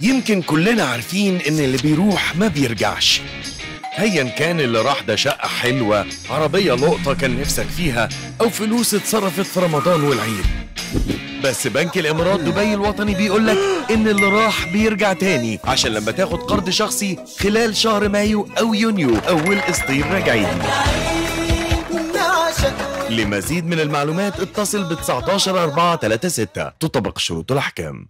يمكن كلنا عارفين إن اللي بيروح ما بيرجعش. ايا كان اللي راح ده شقة حلوة عربية لقطة كان نفسك فيها أو فلوس اتصرفت في رمضان والعيد. بس بنك الإمارات دبي الوطني بيقول لك إن اللي راح بيرجع تاني عشان لما تاخد قرض شخصي خلال شهر مايو أو يونيو أول قسطين راجعين. لمزيد من المعلومات اتصل ب 19 4 36 تطبق شروط الأحكام.